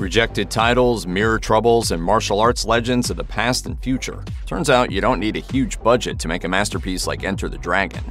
Rejected titles, mirror troubles, and martial arts legends of the past and future. Turns out you don't need a huge budget to make a masterpiece like Enter the Dragon.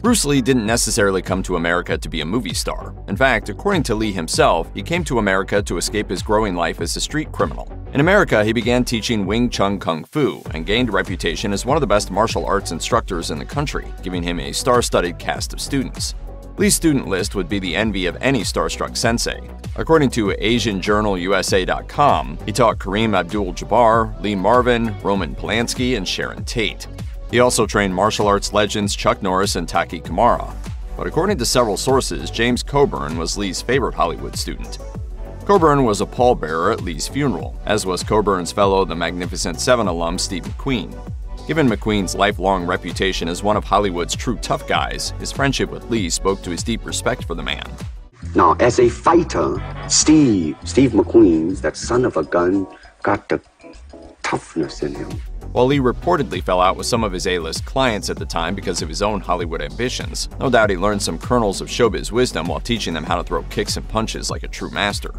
Bruce Lee didn't necessarily come to America to be a movie star. In fact, according to Lee himself, he came to America to escape his growing life as a street criminal. In America, he began teaching Wing Chun Kung Fu and gained a reputation as one of the best martial arts instructors in the country, giving him a star studded cast of students. Lee's student list would be the envy of any starstruck sensei. According to AsianJournalUSA.com, he taught Kareem Abdul Jabbar, Lee Marvin, Roman Polanski, and Sharon Tate. He also trained martial arts legends Chuck Norris and Taky Kimura. But according to several sources, James Coburn was Lee's favorite Hollywood student. Coburn was a pallbearer at Lee's funeral, as was Coburn's fellow The Magnificent Seven alum Steve McQueen. Given McQueen's lifelong reputation as one of Hollywood's true tough guys, his friendship with Lee spoke to his deep respect for the man. Now, as a fighter, Steve, Steve McQueen, that son of a gun, got the toughness in him. While Lee reportedly fell out with some of his A-list clients at the time because of his own Hollywood ambitions, no doubt he learned some kernels of showbiz wisdom while teaching them how to throw kicks and punches like a true master.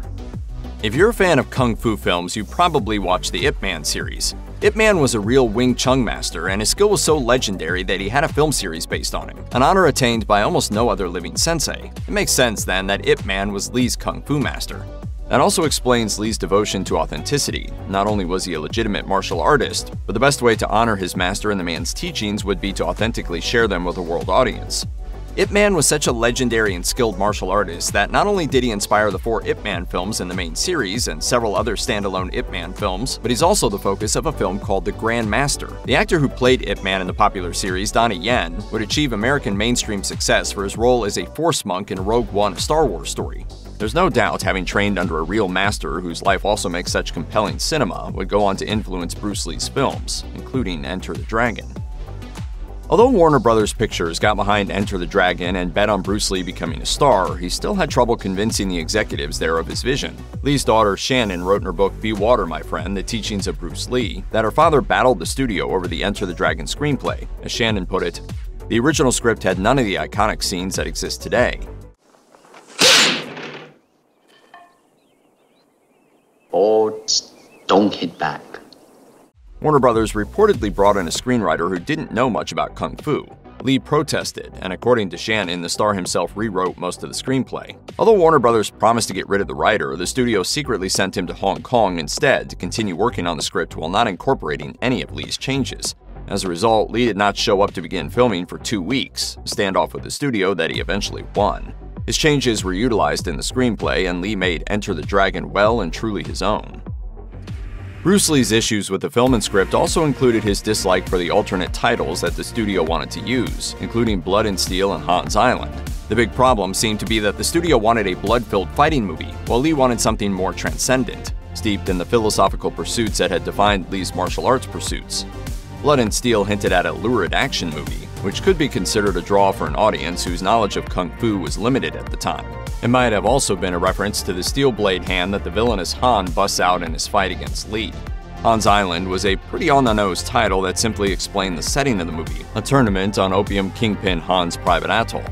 If you're a fan of kung fu films, you probably watched the Ip Man series. Ip Man was a real Wing Chun master, and his skill was so legendary that he had a film series based on him, an honor attained by almost no other living sensei. It makes sense then that Ip Man was Lee's kung fu master. That also explains Lee's devotion to authenticity. Not only was he a legitimate martial artist, but the best way to honor his master and the man's teachings would be to authentically share them with a world audience. Ip Man was such a legendary and skilled martial artist that not only did he inspire the four Ip Man films in the main series and several other standalone Ip Man films, but he's also the focus of a film called The Grand Master. The actor who played Ip Man in the popular series, Donnie Yen, would achieve American mainstream success for his role as a Force monk in Rogue One, Star Wars story. There's no doubt having trained under a real master whose life also makes such compelling cinema would go on to influence Bruce Lee's films, including Enter the Dragon. Although Warner Brothers Pictures got behind Enter the Dragon and bet on Bruce Lee becoming a star, he still had trouble convincing the executives there of his vision. Lee's daughter Shannon wrote in her book Be Water, My Friend, The Teachings of Bruce Lee, that her father battled the studio over the Enter the Dragon screenplay. As Shannon put it, the original script had none of the iconic scenes that exist today. Boards don't hit back. Warner Brothers reportedly brought in a screenwriter who didn't know much about kung fu. Lee protested, and according to Shannon, the star himself rewrote most of the screenplay. Although Warner Brothers promised to get rid of the writer, the studio secretly sent him to Hong Kong instead to continue working on the script while not incorporating any of Lee's changes. As a result, Lee did not show up to begin filming for two weeks, a standoff with the studio that he eventually won. His changes were utilized in the screenplay, and Lee made Enter the Dragon well and truly his own. Bruce Lee's issues with the film and script also included his dislike for the alternate titles that the studio wanted to use, including Blood and Steel and Hans Island. The big problem seemed to be that the studio wanted a blood filled fighting movie, while Lee wanted something more transcendent, steeped in the philosophical pursuits that had defined Lee's martial arts pursuits. Blood and Steel hinted at a lurid action movie, which could be considered a draw for an audience whose knowledge of kung fu was limited at the time. It might have also been a reference to the steel blade hand that the villainous Han busts out in his fight against Lee. Hans Island was a pretty on the nose title that simply explained the setting of the movie a tournament on Opium Kingpin Han's private atoll.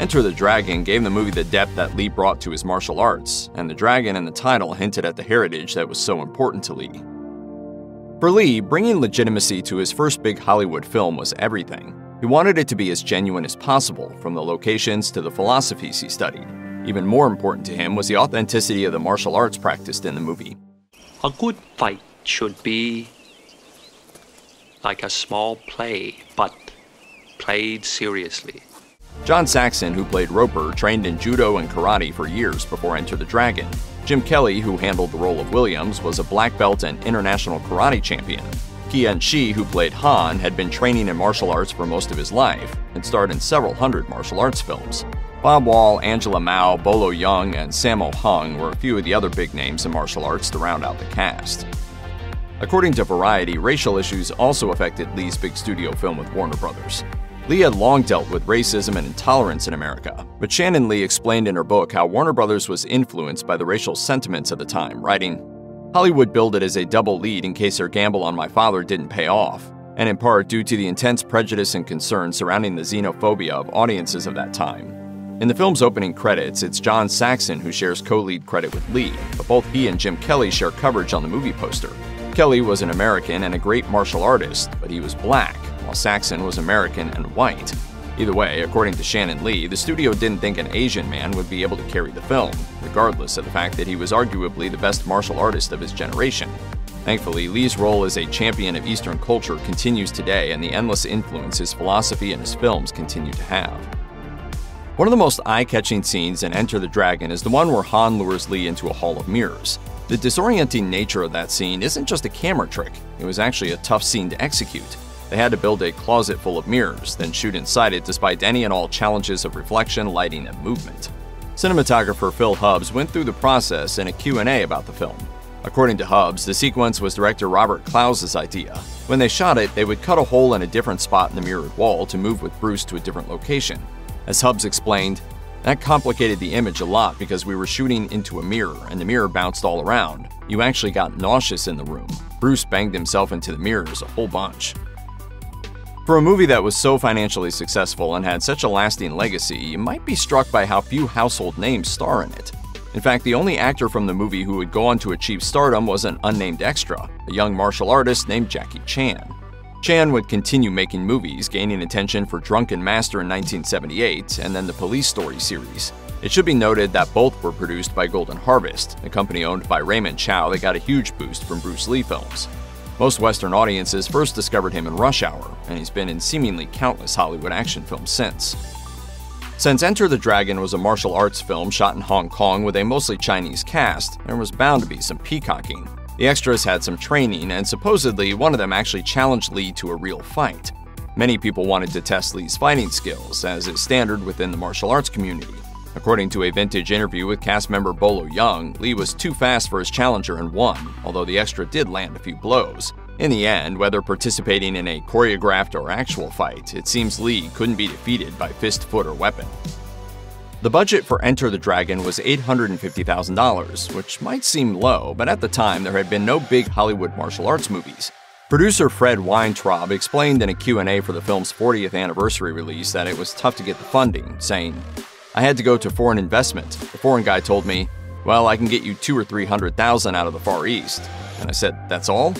Enter the Dragon gave the movie the depth that Lee brought to his martial arts, and the dragon in the title hinted at the heritage that was so important to Lee. For Lee, bringing legitimacy to his first big Hollywood film was everything. He wanted it to be as genuine as possible, from the locations to the philosophies he studied. Even more important to him was the authenticity of the martial arts practiced in the movie. A good fight should be like a small play, but played seriously. John Saxon, who played Roper, trained in judo and karate for years before Enter the Dragon. Jim Kelly, who handled the role of Williams, was a black belt and international karate champion. Kien Shih, who played Han, had been training in martial arts for most of his life and starred in several hundred martial arts films. Bob Wall, Angela Mao, Bolo Yeung, and Sammo Hung were a few of the other big names in martial arts to round out the cast. According to Variety, racial issues also affected Lee's big studio film with Warner Brothers. Lee had long dealt with racism and intolerance in America, but Shannon Lee explained in her book how Warner Brothers was influenced by the racial sentiments of the time, writing, Hollywood billed it as a double lead in case their gamble on my father didn't pay off, and in part due to the intense prejudice and concern surrounding the xenophobia of audiences of that time. In the film's opening credits, it's John Saxon who shares co lead credit with Lee, but both he and Jim Kelly share coverage on the movie poster. Kelly was an American and a great martial artist, but he was black, while Saxon was American and white. Either way, according to Shannon Lee, the studio didn't think an Asian man would be able to carry the film, regardless of the fact that he was arguably the best martial artist of his generation. Thankfully, Lee's role as a champion of Eastern culture continues today, and the endless influence his philosophy and his films continue to have. One of the most eye catching scenes in Enter the Dragon is the one where Han lures Lee into a hall of mirrors. The disorienting nature of that scene isn't just a camera trick, it was actually a tough scene to execute. They had to build a closet full of mirrors, then shoot inside it despite any and all challenges of reflection, lighting, and movement. Cinematographer Phil Hubbs went through the process in a Q&A about the film. According to Hubbs, the sequence was director Robert Clouse' idea. When they shot it, they would cut a hole in a different spot in the mirrored wall to move with Bruce to a different location. As Hubbs explained, that complicated the image a lot because we were shooting into a mirror and the mirror bounced all around. You actually got nauseous in the room. Bruce banged himself into the mirrors a whole bunch. For a movie that was so financially successful and had such a lasting legacy, you might be struck by how few household names star in it. In fact, the only actor from the movie who would go on to achieve stardom was an unnamed extra, a young martial artist named Jackie Chan. Chan would continue making movies, gaining attention for Drunken Master in 1978 and then the Police Story series. It should be noted that both were produced by Golden Harvest, a company owned by Raymond Chow that got a huge boost from Bruce Lee films. Most Western audiences first discovered him in Rush Hour, and he's been in seemingly countless Hollywood action films since. Since Enter the Dragon was a martial arts film shot in Hong Kong with a mostly Chinese cast, there was bound to be some peacocking. The extras had some training, and supposedly one of them actually challenged Lee to a real fight. Many people wanted to test Lee's fighting skills, as is standard within the martial arts community. According to a vintage interview with cast member Bolo Yeung, Lee was too fast for his challenger and won, although the extra did land a few blows. In the end, whether participating in a choreographed or actual fight, it seems Lee couldn't be defeated by fist, foot, or weapon. The budget for Enter the Dragon was $850,000, which might seem low, but at the time there had been no big Hollywood martial arts movies. Producer Fred Weintraub explained in a Q&A for the film's 40th anniversary release that it was tough to get the funding, saying, I had to go to foreign investment. The foreign guy told me, well, I can get you two or three hundred thousand out of the Far East. And I said, that's all?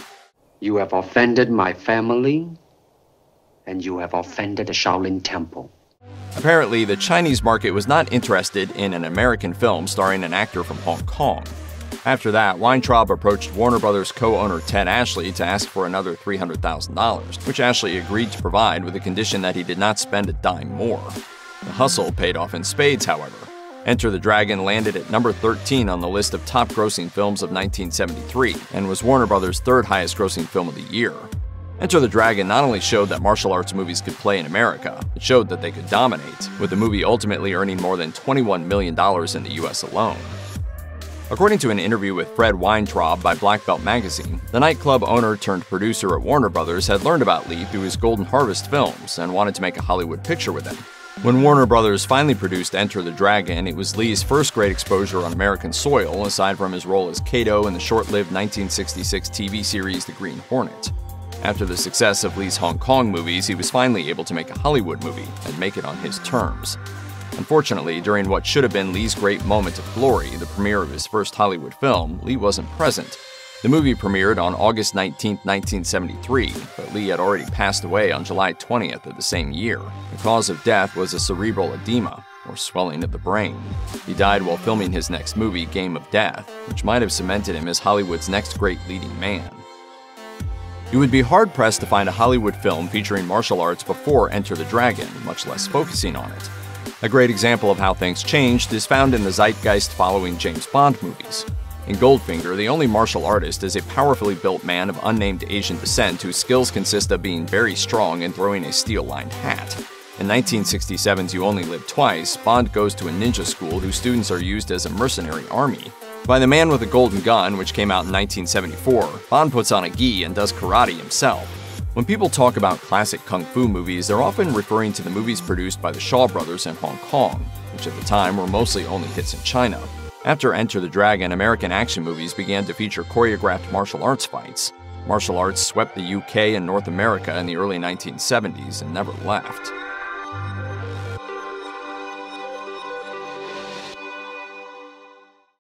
You have offended my family, and you have offended the Shaolin Temple. Apparently, the Chinese market was not interested in an American film starring an actor from Hong Kong. After that, Weintraub approached Warner Brothers co owner Ted Ashley to ask for another $300,000, which Ashley agreed to provide with the condition that he did not spend a dime more. The hustle paid off in spades, however. Enter the Dragon landed at number 13 on the list of top grossing films of 1973 and was Warner Brothers' third highest grossing film of the year. Enter the Dragon not only showed that martial arts movies could play in America, it showed that they could dominate, with the movie ultimately earning more than $21 million in the US alone. According to an interview with Fred Weintraub by Black Belt magazine, the nightclub owner turned producer at Warner Brothers had learned about Lee through his Golden Harvest films and wanted to make a Hollywood picture with him. When Warner Brothers finally produced Enter the Dragon, it was Lee's first great exposure on American soil, aside from his role as Kato in the short lived 1966 TV series The Green Hornet. After the success of Lee's Hong Kong movies, he was finally able to make a Hollywood movie and make it on his terms. Unfortunately, during what should have been Lee's great moment of glory, the premiere of his first Hollywood film, Lee wasn't present, the movie premiered on August 19, 1973, but Lee had already passed away on July 20th of the same year. The cause of death was a cerebral edema, or swelling of the brain. He died while filming his next movie, Game of Death, which might have cemented him as Hollywood's next great leading man. You would be hard pressed to find a Hollywood film featuring martial arts before Enter the Dragon, much less focusing on it. A great example of how things changed is found in the zeitgeist following James Bond movies. In Goldfinger, the only martial artist is a powerfully built man of unnamed Asian descent whose skills consist of being very strong and throwing a steel lined hat. In 1967's You Only Live Twice, Bond goes to a ninja school whose students are used as a mercenary army. By The Man with a Golden Gun, which came out in 1974, Bond puts on a gi and does karate himself. When people talk about classic kung fu movies, they're often referring to the movies produced by the Shaw brothers in Hong Kong, which at the time were mostly only hits in China. After Enter the Dragon, American action movies began to feature choreographed martial arts fights. Martial arts swept the UK and North America in the early 1970s and never left.